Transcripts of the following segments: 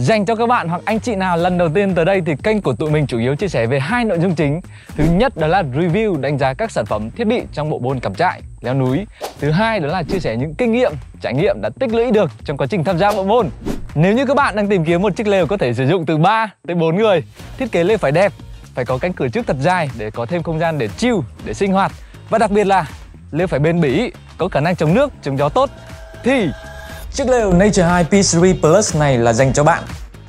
Dành cho các bạn hoặc anh chị nào lần đầu tiên tới đây thì kênh của tụi mình chủ yếu chia sẻ về hai nội dung chính. Thứ nhất đó là review đánh giá các sản phẩm thiết bị trong bộ môn cắm trại, leo núi. Thứ hai đó là chia sẻ những kinh nghiệm, trải nghiệm đã tích lũy được trong quá trình tham gia bộ môn. Nếu như các bạn đang tìm kiếm một chiếc lều có thể sử dụng từ 3 tới 4 người, thiết kế lều phải đẹp, phải có cánh cửa trước thật dài để có thêm không gian để chill, để sinh hoạt và đặc biệt là lều phải bền bỉ, có khả năng chống nước, chống gió tốt thì Chiếc lều Nature 2 P3 Plus này là dành cho bạn.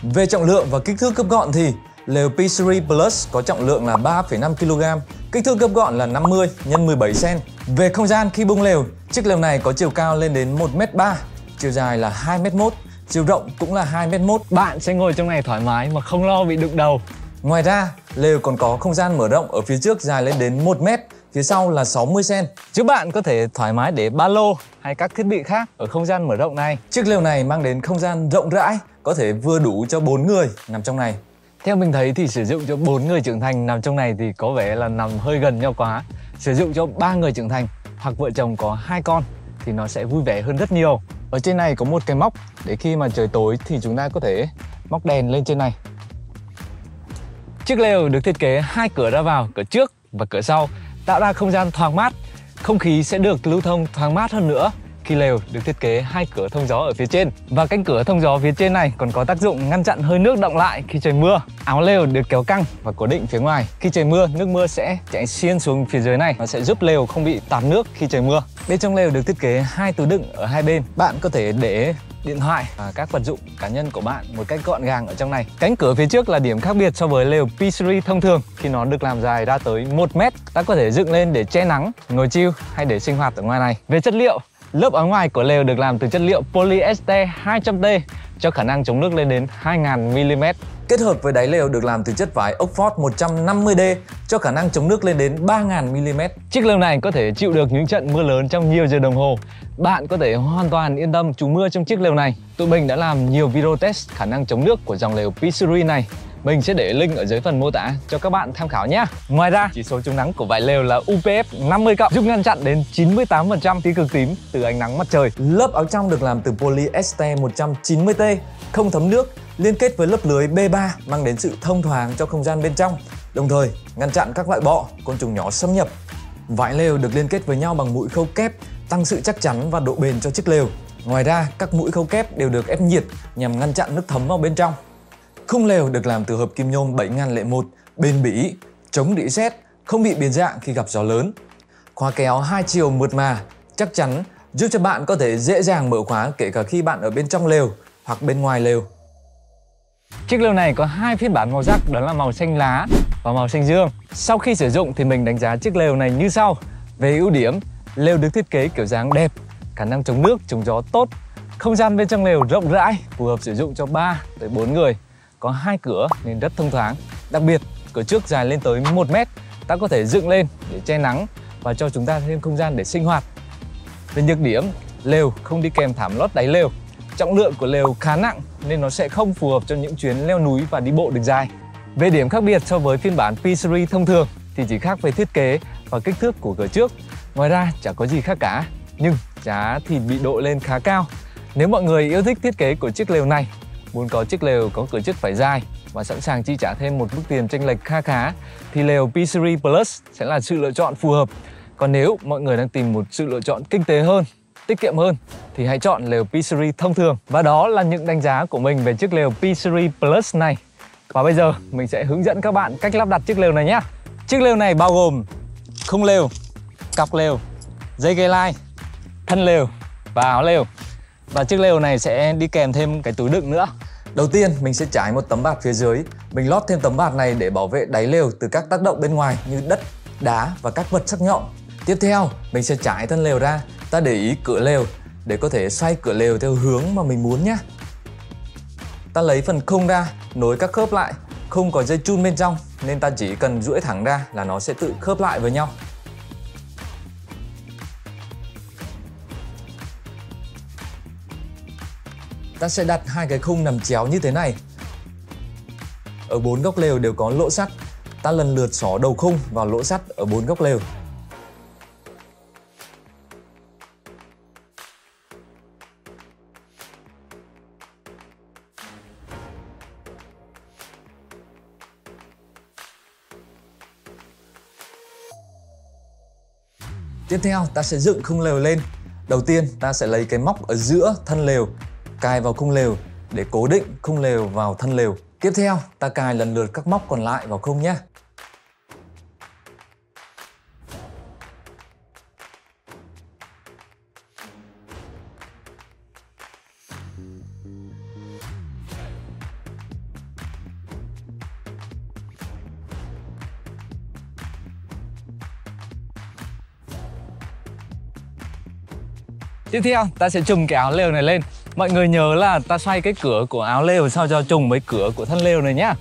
Về trọng lượng và kích thước cấp gọn thì lều P3 Plus có trọng lượng là 3,5 kg, kích thước cấp gọn là 50 x 17 cm. Về không gian khi bung lều, chiếc lều này có chiều cao lên đến 1m3, chiều dài là 2m1, chiều rộng cũng là 2m1. Bạn sẽ ngồi trong này thoải mái mà không lo bị đụng đầu. Ngoài ra, lều còn có không gian mở rộng ở phía trước dài lên đến 1 mét phía sau là 60 cm. Chứ bạn có thể thoải mái để ba lô hay các thiết bị khác ở không gian mở rộng này. Chiếc lều này mang đến không gian rộng rãi, có thể vừa đủ cho 4 người nằm trong này. Theo mình thấy thì sử dụng cho 4 người trưởng thành nằm trong này thì có vẻ là nằm hơi gần nhau quá. Sử dụng cho 3 người trưởng thành hoặc vợ chồng có hai con thì nó sẽ vui vẻ hơn rất nhiều. Ở trên này có một cái móc để khi mà trời tối thì chúng ta có thể móc đèn lên trên này. Chiếc lều được thiết kế hai cửa ra vào, cửa trước và cửa sau tạo ra không gian thoáng mát. Không khí sẽ được lưu thông thoáng mát hơn nữa khi lều được thiết kế hai cửa thông gió ở phía trên và cánh cửa thông gió phía trên này còn có tác dụng ngăn chặn hơi nước động lại khi trời mưa áo lều được kéo căng và cố định phía ngoài khi trời mưa nước mưa sẽ chảy xiên xuống phía dưới này và sẽ giúp lều không bị tạt nước khi trời mưa bên trong lều được thiết kế hai túi đựng ở hai bên bạn có thể để điện thoại và các vật dụng cá nhân của bạn một cách gọn gàng ở trong này. Cánh cửa phía trước là điểm khác biệt so với lều P3 thông thường khi nó được làm dài ra tới 1 mét. Ta có thể dựng lên để che nắng, ngồi chill hay để sinh hoạt ở ngoài này. Về chất liệu, lớp áo ngoài của lều được làm từ chất liệu polyester 200T cho khả năng chống nước lên đến 2000mm. Kết hợp với đáy lều được làm từ chất vải Oxford 150D cho khả năng chống nước lên đến 3000mm. Chiếc lều này có thể chịu được những trận mưa lớn trong nhiều giờ đồng hồ. Bạn có thể hoàn toàn yên tâm trú mưa trong chiếc lều này. Tụi mình đã làm nhiều video test khả năng chống nước của dòng lều Pisuri này mình sẽ để link ở dưới phần mô tả cho các bạn tham khảo nhé. Ngoài ra, chỉ số chống nắng của vải lều là UPF 50 cộng giúp ngăn chặn đến 98% tia cực tím từ ánh nắng mặt trời. Lớp áo trong được làm từ polyester 190T, không thấm nước, liên kết với lớp lưới B3 mang đến sự thông thoáng cho không gian bên trong, đồng thời ngăn chặn các loại bọ, côn trùng nhỏ xâm nhập. Vải lều được liên kết với nhau bằng mũi khâu kép, tăng sự chắc chắn và độ bền cho chiếc lều. Ngoài ra, các mũi khâu kép đều được ép nhiệt nhằm ngăn chặn nước thấm vào bên trong. Khung lều được làm từ hợp kim nhôm 7001, bền bỉ, chống rỉ sét, không bị biến dạng khi gặp gió lớn. Khóa kéo hai chiều mượt mà, chắc chắn giúp cho bạn có thể dễ dàng mở khóa kể cả khi bạn ở bên trong lều hoặc bên ngoài lều. Chiếc lều này có hai phiên bản màu sắc đó là màu xanh lá và màu xanh dương. Sau khi sử dụng thì mình đánh giá chiếc lều này như sau. Về ưu điểm, lều được thiết kế kiểu dáng đẹp, khả năng chống nước, chống gió tốt. Không gian bên trong lều rộng rãi, phù hợp sử dụng cho 3 tới 4 người có hai cửa nên rất thông thoáng. Đặc biệt, cửa trước dài lên tới 1 mét, ta có thể dựng lên để che nắng và cho chúng ta thêm không gian để sinh hoạt. Về nhược điểm, lều không đi kèm thảm lót đáy lều. Trọng lượng của lều khá nặng nên nó sẽ không phù hợp cho những chuyến leo núi và đi bộ đường dài. Về điểm khác biệt so với phiên bản P-Series thông thường thì chỉ khác về thiết kế và kích thước của cửa trước. Ngoài ra chẳng có gì khác cả, nhưng giá thì bị độ lên khá cao. Nếu mọi người yêu thích thiết kế của chiếc lều này muốn có chiếc lều có cửa trước phải dài và sẵn sàng chi trả thêm một mức tiền tranh lệch kha khá thì lều P Series Plus sẽ là sự lựa chọn phù hợp. Còn nếu mọi người đang tìm một sự lựa chọn kinh tế hơn, tiết kiệm hơn thì hãy chọn lều P Series thông thường. Và đó là những đánh giá của mình về chiếc lều P Series Plus này. Và bây giờ mình sẽ hướng dẫn các bạn cách lắp đặt chiếc lều này nhé. Chiếc lều này bao gồm khung lều, cọc lều, dây gai lai, thân lều và áo lều. Và chiếc lều này sẽ đi kèm thêm cái túi đựng nữa. Đầu tiên mình sẽ trải một tấm bạt phía dưới. Mình lót thêm tấm bạt này để bảo vệ đáy lều từ các tác động bên ngoài như đất, đá và các vật sắc nhọn. Tiếp theo mình sẽ trải thân lều ra. Ta để ý cửa lều để có thể xoay cửa lều theo hướng mà mình muốn nhé. Ta lấy phần khung ra, nối các khớp lại. Không có dây chun bên trong nên ta chỉ cần duỗi thẳng ra là nó sẽ tự khớp lại với nhau. ta sẽ đặt hai cái khung nằm chéo như thế này. Ở bốn góc lều đều có lỗ sắt, ta lần lượt xỏ đầu khung vào lỗ sắt ở bốn góc lều. Tiếp theo ta sẽ dựng khung lều lên Đầu tiên ta sẽ lấy cái móc ở giữa thân lều cài vào khung lều để cố định khung lều vào thân lều. Tiếp theo, ta cài lần lượt các móc còn lại vào khung nhé. Tiếp theo, ta sẽ trùm cái áo lều này lên Mọi người nhớ là ta xoay cái cửa của áo lều sao cho trùng với cửa của thân lều này nhá.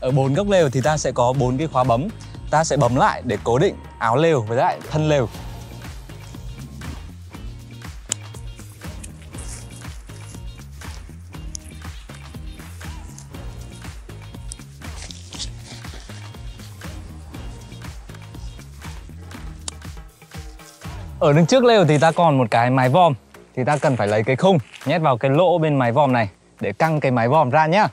Ở bốn góc lều thì ta sẽ có bốn cái khóa bấm. Ta sẽ bấm lại để cố định áo lều với lại thân lều Ở đứng trước lều thì ta còn một cái mái vòm. Thì ta cần phải lấy cái khung nhét vào cái lỗ bên mái vòm này Để căng cái mái vòm ra nhá.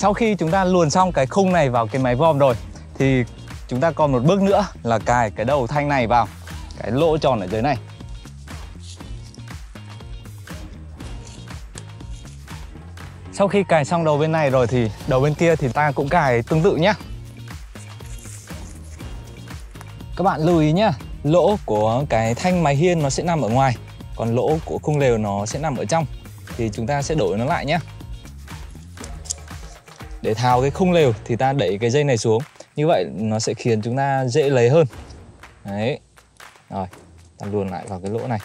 Sau khi chúng ta luồn xong cái khung này vào cái máy vòm rồi thì chúng ta còn một bước nữa là cài cái đầu thanh này vào cái lỗ tròn ở dưới này. Sau khi cài xong đầu bên này rồi thì đầu bên kia thì ta cũng cài tương tự nhé. Các bạn lưu ý nhé, lỗ của cái thanh máy hiên nó sẽ nằm ở ngoài, còn lỗ của khung lều nó sẽ nằm ở trong. Thì chúng ta sẽ đổi nó lại nhé. Để tháo cái khung lều thì ta đẩy cái dây này xuống Như vậy nó sẽ khiến chúng ta dễ lấy hơn Đấy Rồi, ta luồn lại vào cái lỗ này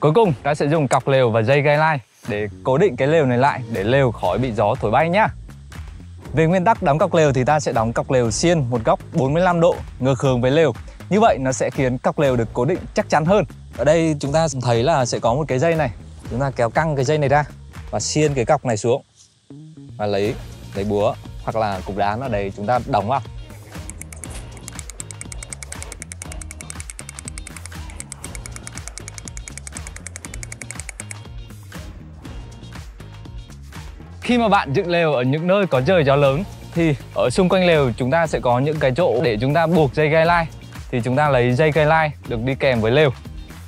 Cuối cùng ta sẽ dùng cọc lều và dây gai lai để cố định cái lều này lại để lều khỏi bị gió thổi bay nhá. Về nguyên tắc đóng cọc lều thì ta sẽ đóng cọc lều xiên một góc 45 độ ngược hướng với lều. Như vậy nó sẽ khiến cọc lều được cố định chắc chắn hơn. Ở đây chúng ta thấy là sẽ có một cái dây này chúng ta kéo căng cái dây này ra và xiên cái cọc này xuống. Và lấy lấy búa hoặc là cục đá ở đây chúng ta đóng vào. Khi mà bạn dựng lều ở những nơi có trời gió lớn, thì ở xung quanh lều chúng ta sẽ có những cái chỗ để chúng ta buộc dây gai lai. Thì chúng ta lấy dây gai lai được đi kèm với lều,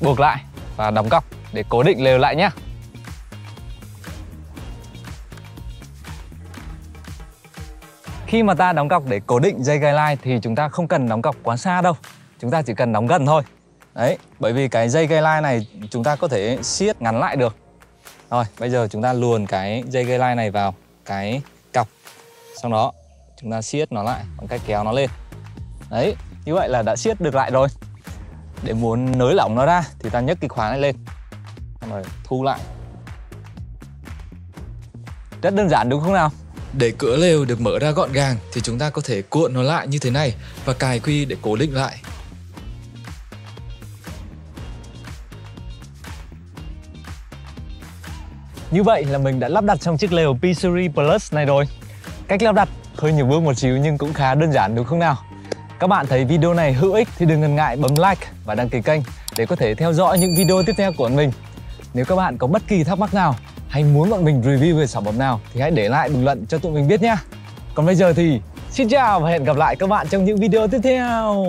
buộc lại và đóng cọc để cố định lều lại nhé. Khi mà ta đóng cọc để cố định dây guideline thì chúng ta không cần đóng cọc quá xa đâu. Chúng ta chỉ cần đóng gần thôi. Đấy, bởi vì cái dây guideline này chúng ta có thể siết ngắn lại được. Rồi, bây giờ chúng ta luồn cái dây guideline này vào cái cọc. Sau đó chúng ta siết nó lại bằng cách kéo nó lên. Đấy, như vậy là đã siết được lại rồi. Để muốn nới lỏng nó ra thì ta nhấc cái khóa này lên rồi thu lại. Rất đơn giản đúng không nào? Để cửa lều được mở ra gọn gàng thì chúng ta có thể cuộn nó lại như thế này và cài quy để cố định lại. Như vậy là mình đã lắp đặt xong chiếc lều P-Series Plus này rồi. Cách lắp đặt hơi nhiều bước một xíu nhưng cũng khá đơn giản đúng không nào? Các bạn thấy video này hữu ích thì đừng ngần ngại bấm like và đăng ký kênh để có thể theo dõi những video tiếp theo của mình nếu các bạn có bất kỳ thắc mắc nào hay muốn bọn mình review về sản phẩm nào thì hãy để lại bình luận cho tụi mình biết nhé. Còn bây giờ thì xin chào và hẹn gặp lại các bạn trong những video tiếp theo.